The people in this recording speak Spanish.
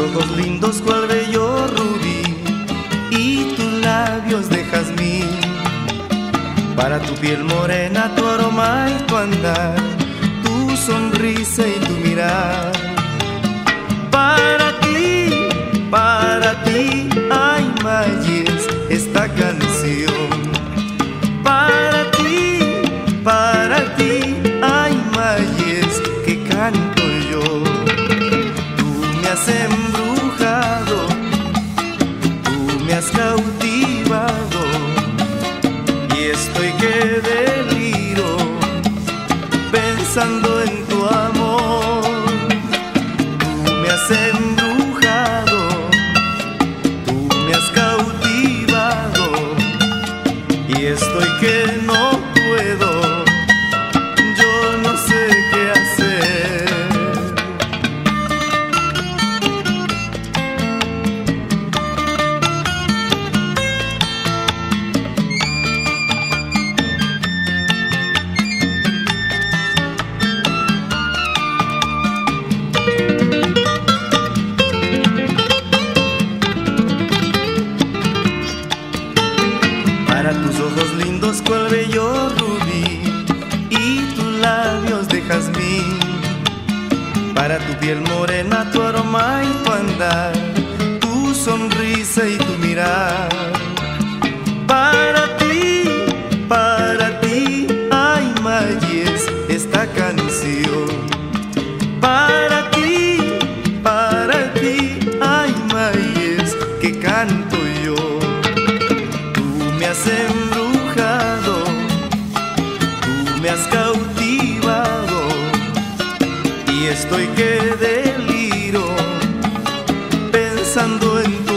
ojos lindos cual bello rubí y tus labios de jazmín. Para tu piel morena, tu aroma y tu andar, tu sonrisa y tu mirar has embrujado, tú me has cautivado y estoy que deliro pensando en tu amor. Tú me has embrujado, tú me has cautivado y estoy que no puedo, piel morena, tu aroma y tu andar, tu sonrisa y tu mirar. Para ti, para ti, ay Mayes, esta canción. Para ti, para ti, ay Mayes, que canto yo. Tú me has estoy que deliro pensando en ti.